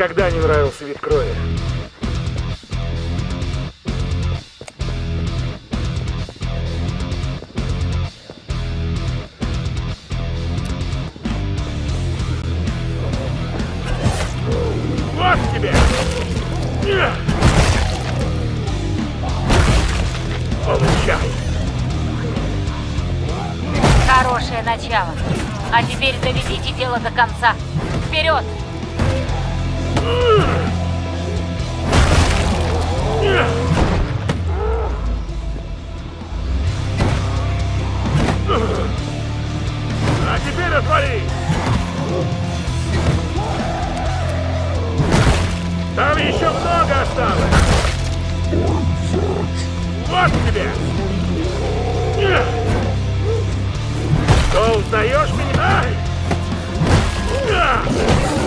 никогда не нравился вид крови. Вот тебе! Получай! Хорошее начало. А теперь доведите дело до конца. Вперед! А теперь отвали! Там еще много осталось! Вот тебе! Что, узнаешь меня?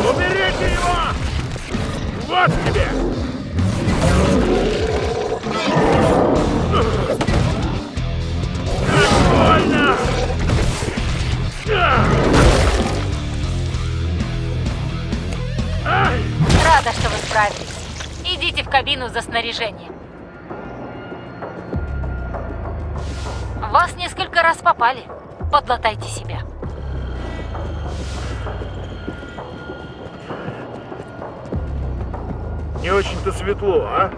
Уберите! Вот тебе! Как! Рада, что вы справились. Идите в кабину за снаряжением. Вас несколько раз попали. Подлатайте себя. Не очень-то светло, а?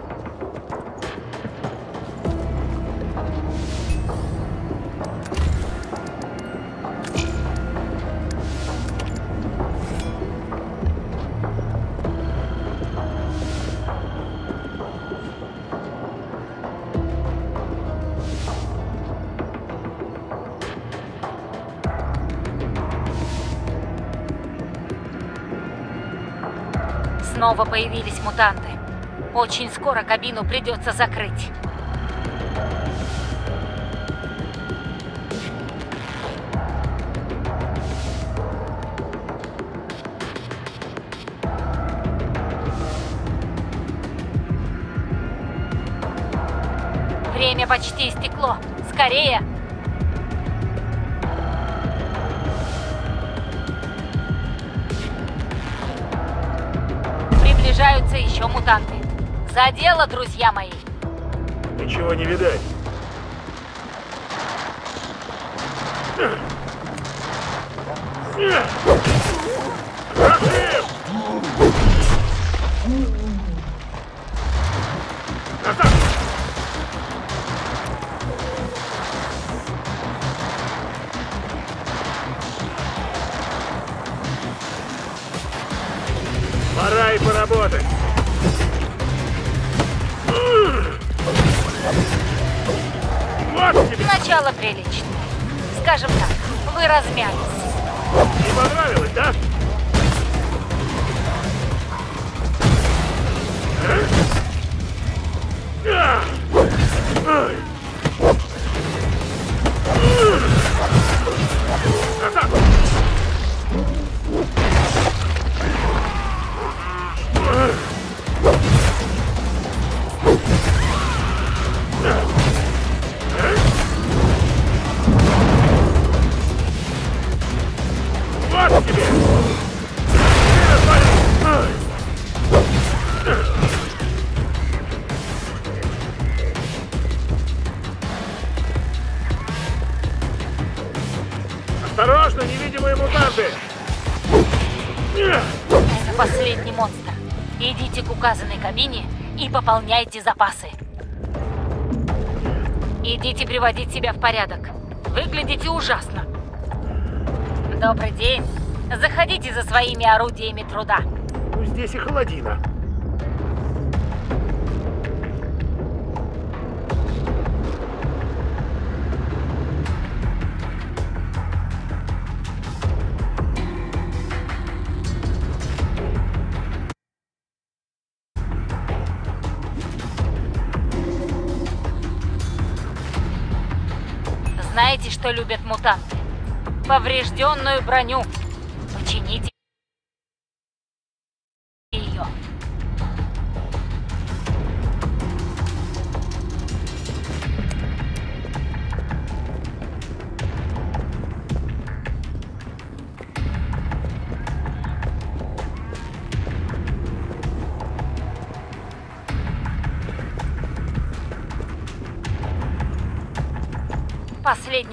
Снова появились мутанты. Очень скоро кабину придется закрыть. Время почти истекло. Скорее! За дело, друзья мои! Ничего не видать. Пора и поработать. Начало приличное. Скажем так, вы размялись. Не понравилось, да? Кабине и пополняйте запасы. Идите приводить себя в порядок. Выглядите ужасно. Добрый день. Заходите за своими орудиями труда. Здесь и холодина. Что любят мутанты? Поврежденную броню.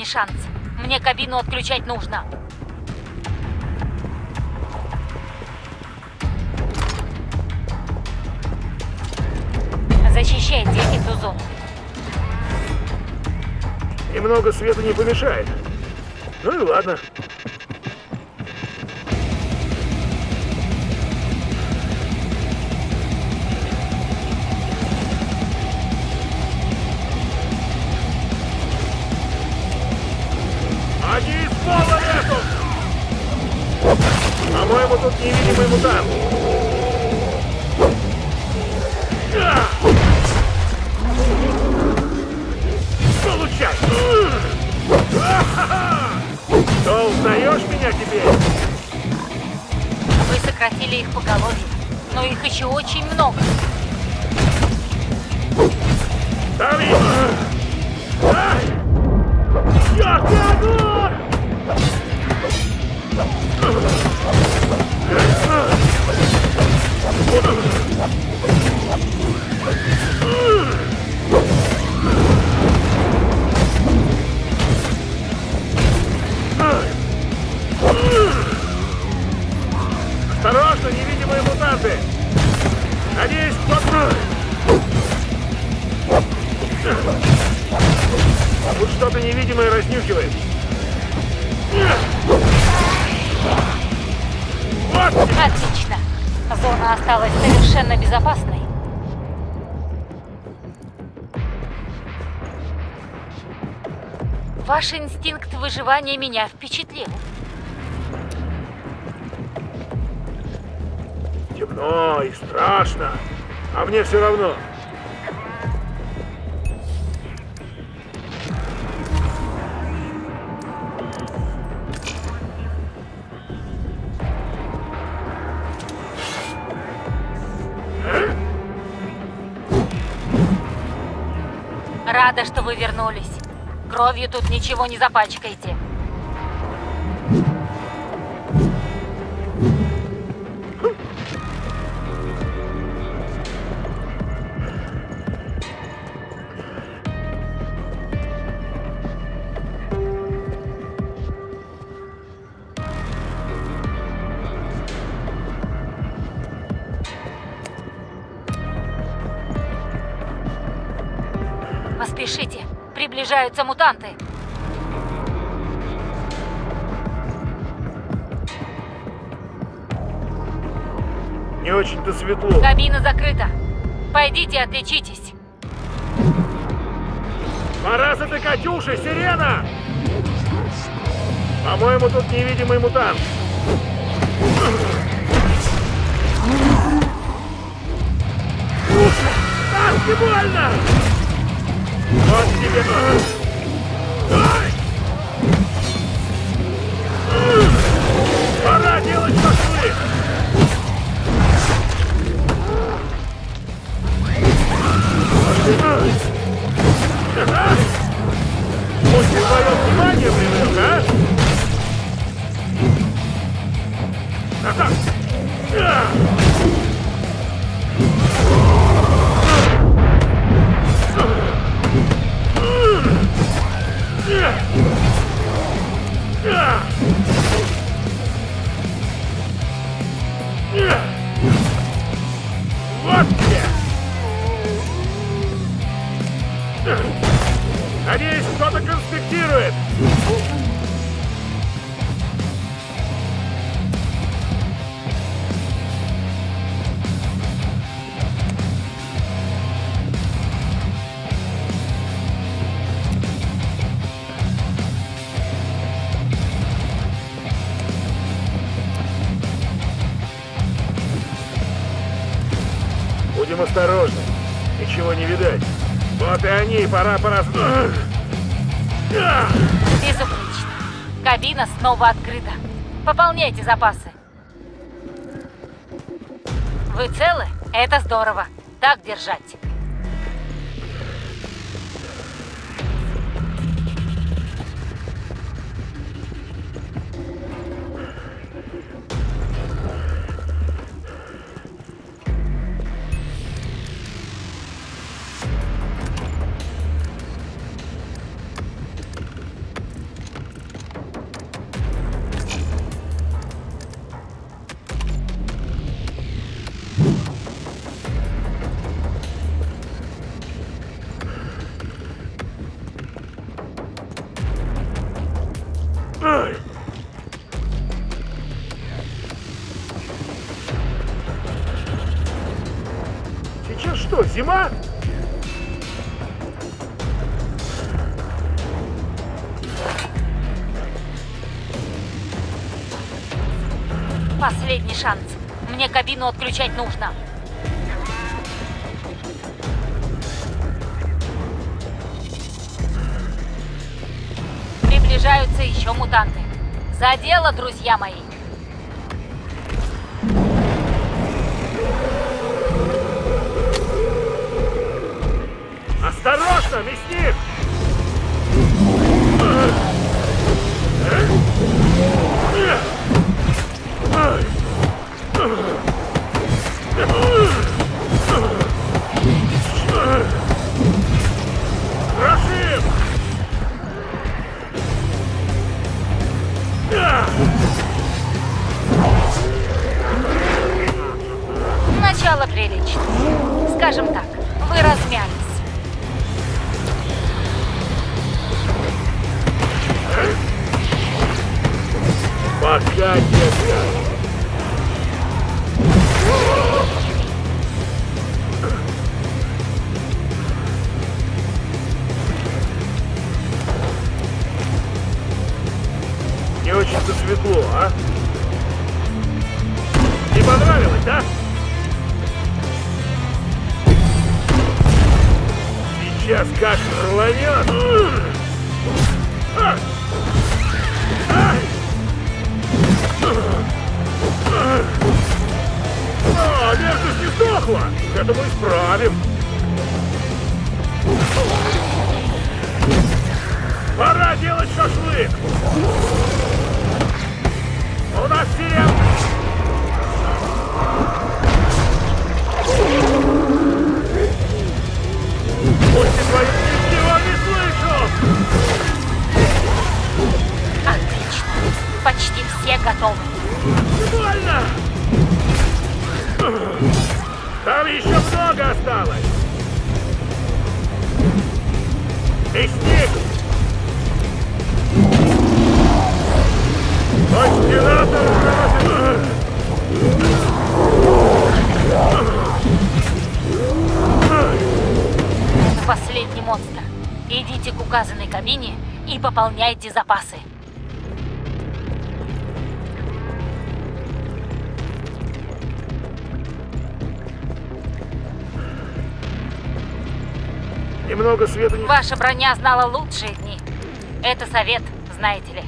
Последний шанс. Мне кабину отключать нужно. Защищайте эту зону. Немного света не помешает. Ну и ладно. Что-то невидимое разнюхивает. Отлично. Зона осталась совершенно безопасной. Ваш инстинкт выживания меня впечатлил. Темно и страшно, а мне все равно. Рада, что вы вернулись. Кровью тут ничего не запачкаете. Поспешите. Приближаются мутанты. Не очень-то светло. Кабина закрыта. Пойдите отличитесь. Пора затыкать уши, сирена! По-моему, тут невидимый мутант. Не больно! Вот тебе... Пора делать шашлык! После твое внимание привлек, а? Ага! А! Пора пораз... Безупречно. Кабина снова открыта. Пополняйте запасы. Вы целы? Это здорово. Так держать. Зима? Последний шанс. Мне кабину отключать нужно. Приближаются еще мутанты. За дело, друзья мои. Пополняйте запасы. Немного света не... Ваша броня знала лучшие дни. Это совет, знаете ли.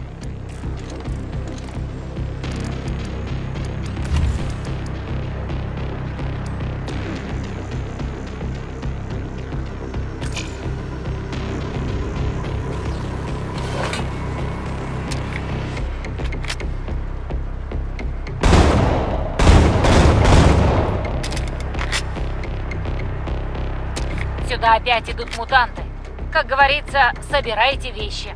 Сюда опять идут мутанты. Как говорится, собирайте вещи.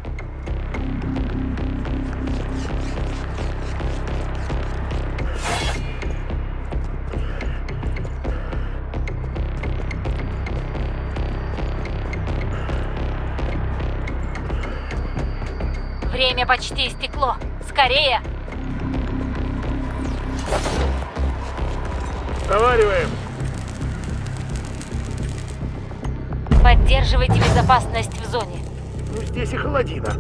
Время почти истекло. Скорее! Завариваем! Поддерживайте безопасность в зоне. Ну, здесь и холодина.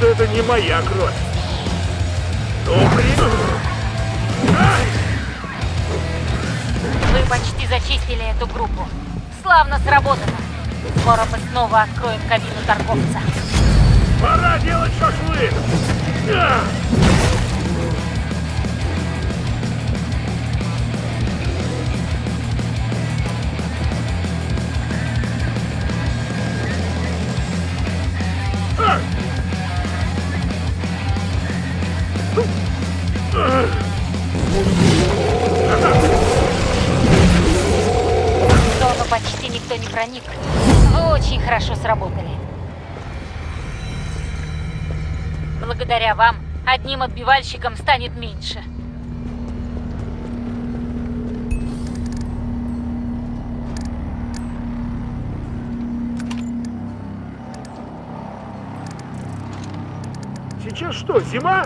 Что это не моя кровь. Ну, блин. Вы почти зачистили эту группу. Славно сработано. Скоро мы снова откроем кабину торговца. Пора делать шашлык! Благодаря вам одним отбивальщиком станет меньше. Сейчас что, зима?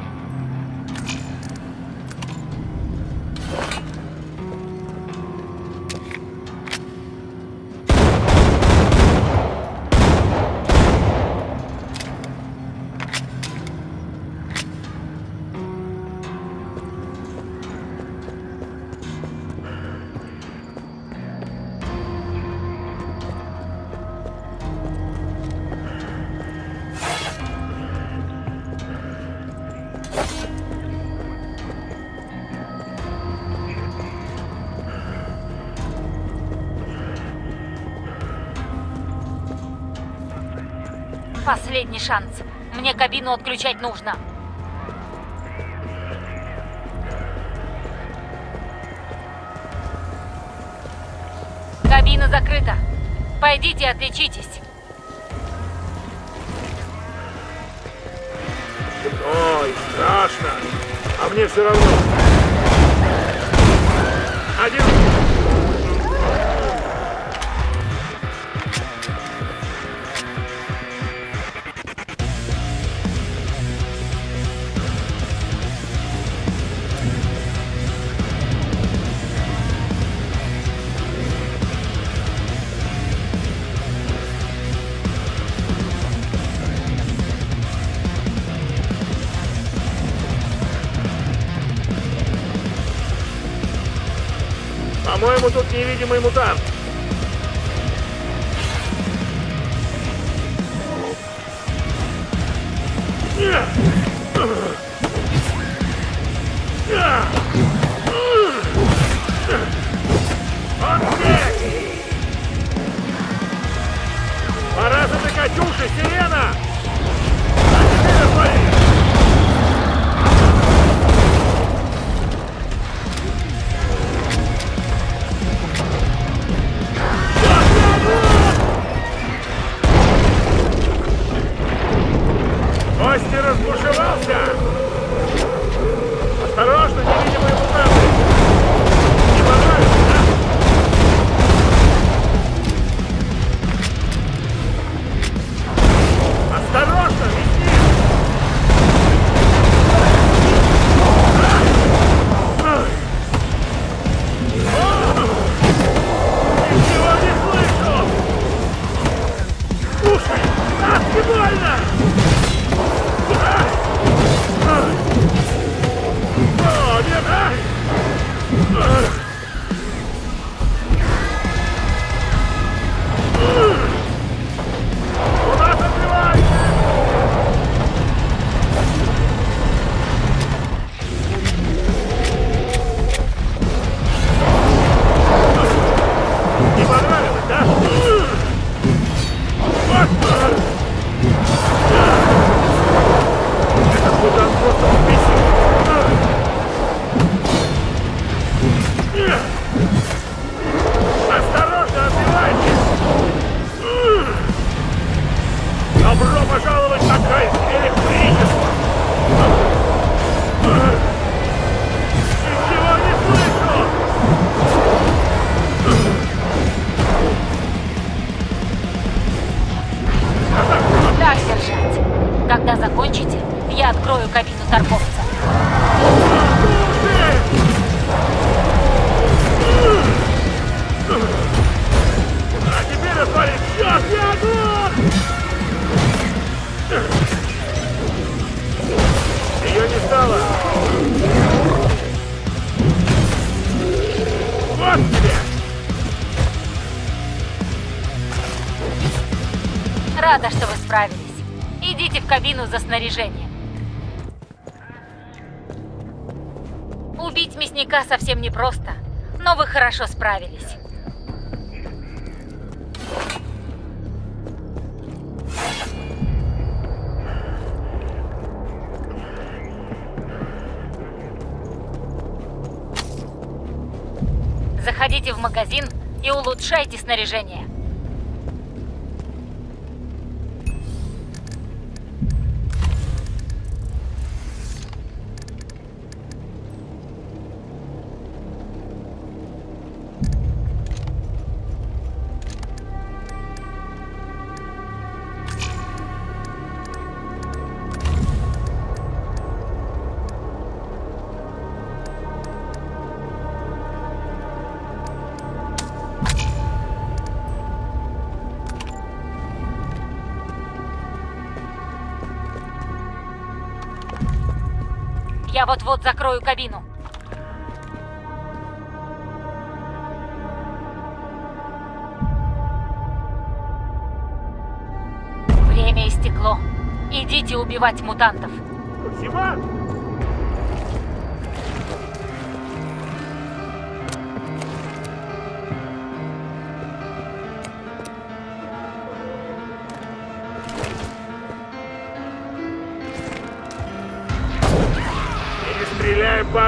Последний шанс. Мне кабину отключать нужно. Кабина закрыта. Пойдите отличитесь. Ой, страшно. А мне все равно. По-моему, тут невидимый мутант. Когда закончите, я открою кабину торгов. За снаряжением. Убить мясника совсем непросто, но вы хорошо справились. Заходите в магазин и улучшайте снаряжение. Я вот-вот закрою кабину. Время истекло. Идите убивать мутантов. Зима?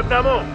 Matamos.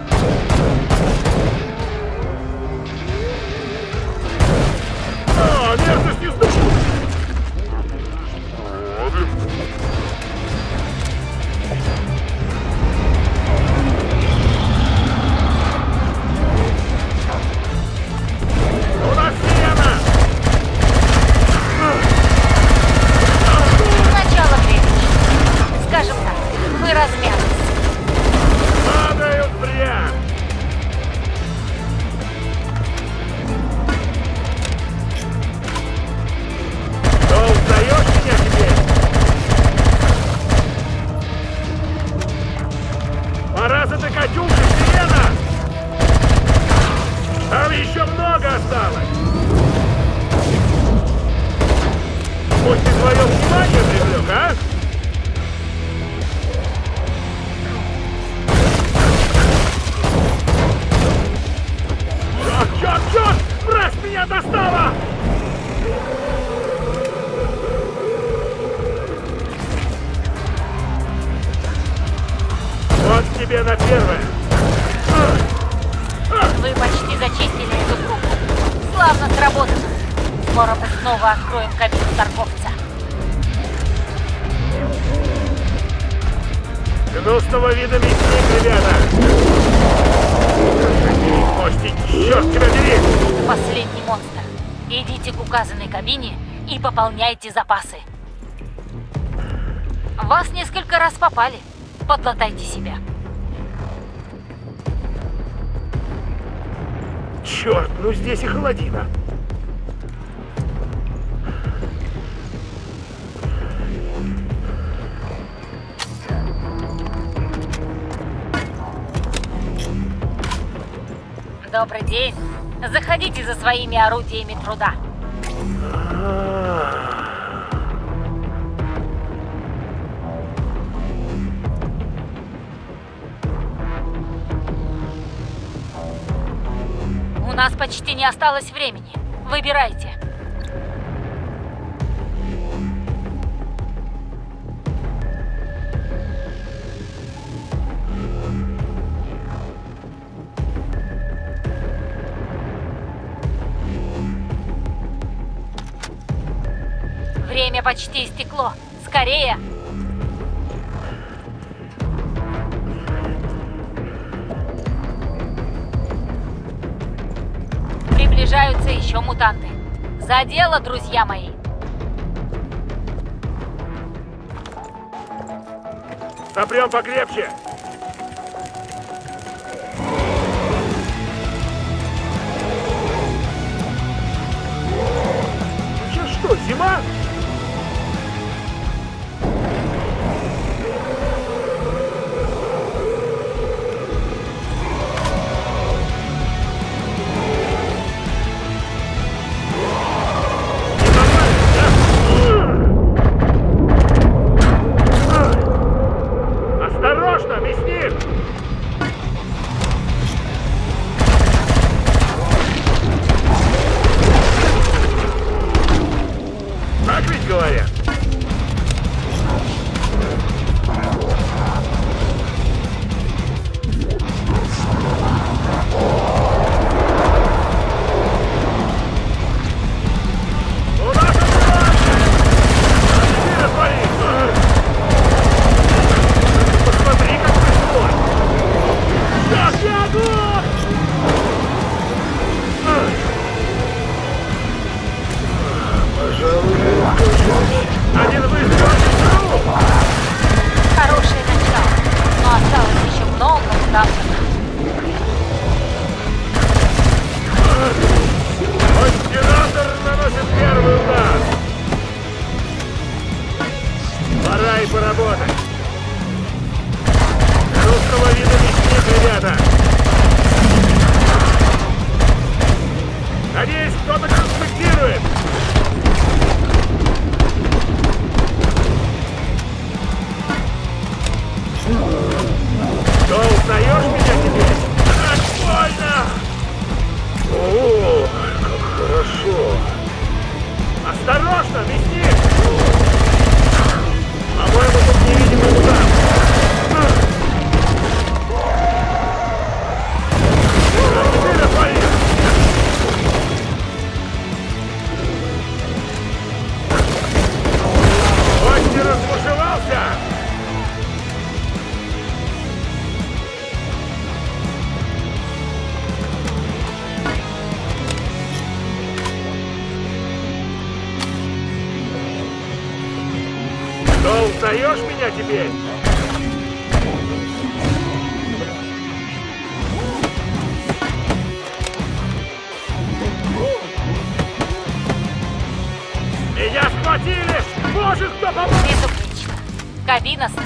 Гнусного вида мясник, ребята! Кости, черт тебя бери! Последний монстр. Идите к указанной кабине и пополняйте запасы. Вас несколько раз попали. Подлатайте себя. Черт, ну здесь и холодина. Добрый день. Заходите за своими орудиями труда. У нас почти не осталось времени. Выбирайте. Время почти истекло. Скорее! Приближаются еще мутанты. За дело, друзья мои! Сопрем покрепче! Сейчас что, зима?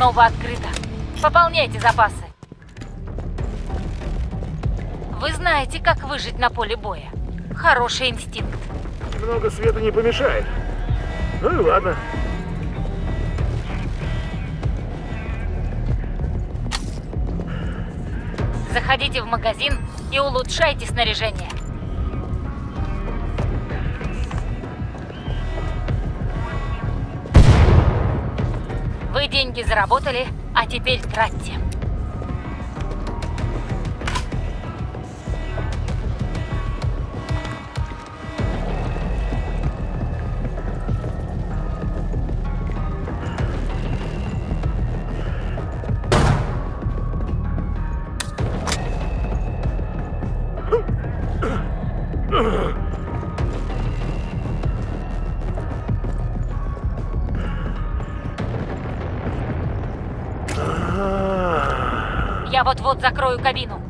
Снова открыта. Пополняйте запасы. Вы знаете, как выжить на поле боя. Хороший инстинкт. Немного света не помешает. Ну и ладно. Заходите в магазин и улучшайте снаряжение. Деньги заработали, а теперь тратьте. Вот-вот закрою кабину.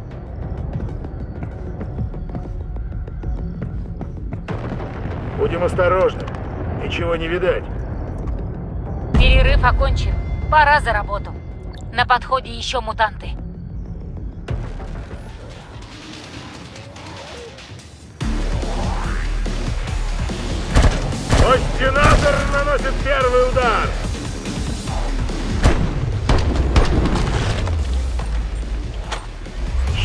Будем осторожны. Ничего не видать. Перерыв окончен. Пора за работу. На подходе еще мутанты. Остинатор наносит первый удар.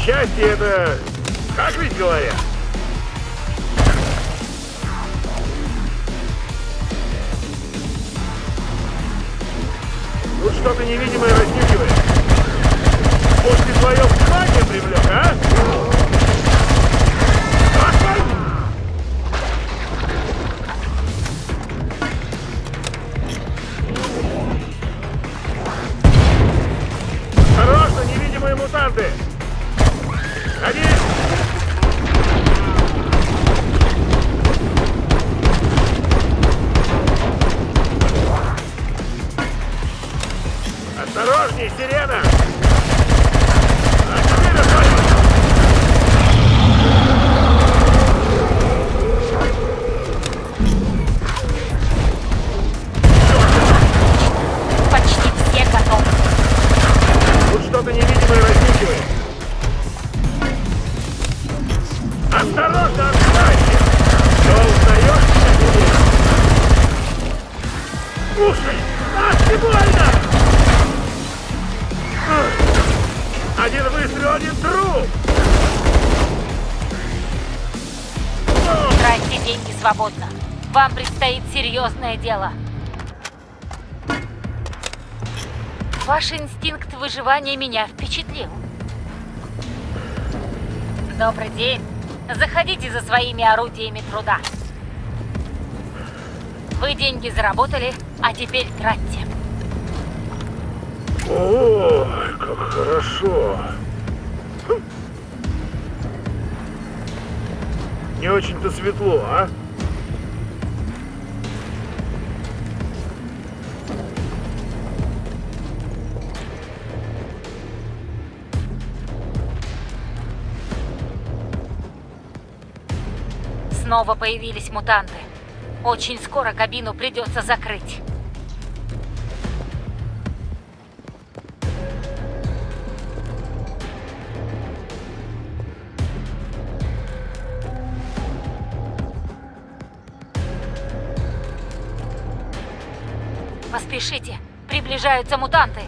Счастье это... Как ведь говорят? Тут что-то невидимое разнюхивает. После твоем внимание привлек, а? Серьезное дело. Ваш инстинкт выживания меня впечатлил. Добрый день. Заходите за своими орудиями труда. Вы деньги заработали, а теперь тратьте. Ой, как хорошо. Хм. Не очень-то светло, а? Снова появились мутанты. Очень скоро кабину придется закрыть. Поспешите, приближаются мутанты.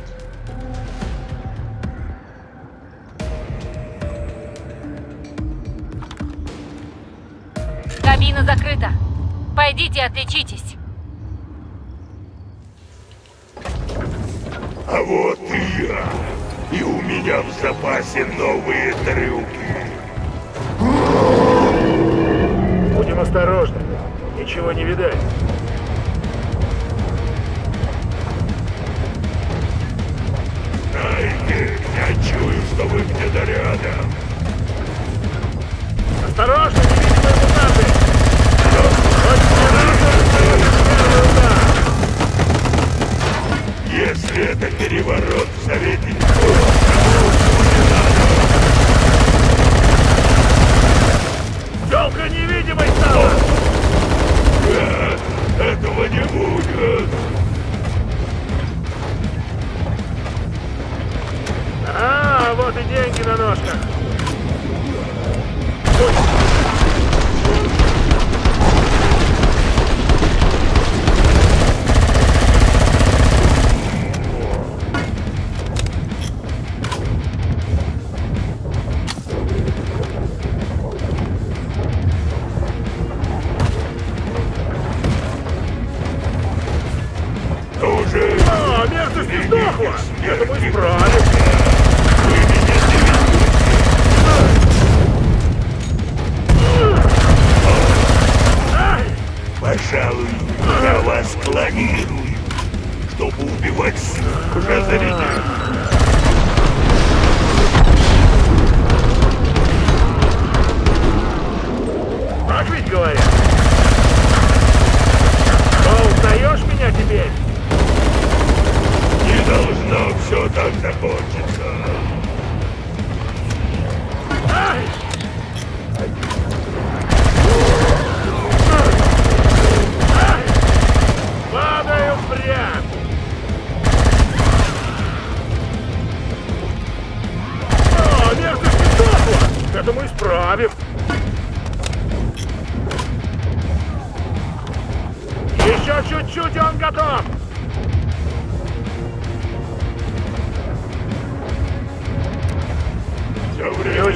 Кабина закрыта. Пойдите отличитесь. А вот и я. И у меня в запасе новые трюки. Будем осторожны. Ничего не видать. Дайте, я чую, что вы где-то рядом. Осторожно, если это переворот в Совете Никола, Долго невидимой стало! Нет, этого не будет! А, вот и деньги на ножках! Пусть.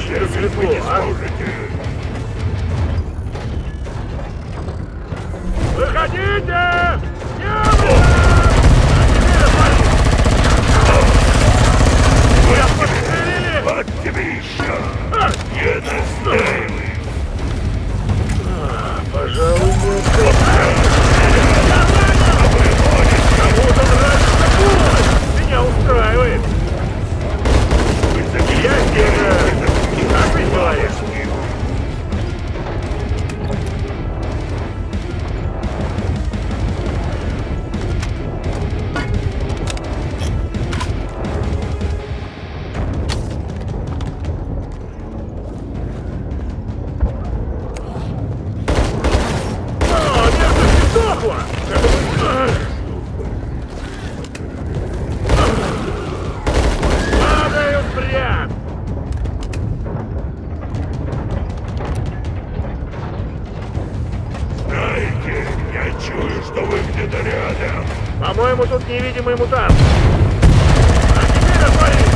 Сейчас вы не сможете. Выходите! Вот тебе еще! Не достаивай! А, пожалуй, не Кому-то нравится Меня устраивает! vitória! там! А теперь отвали!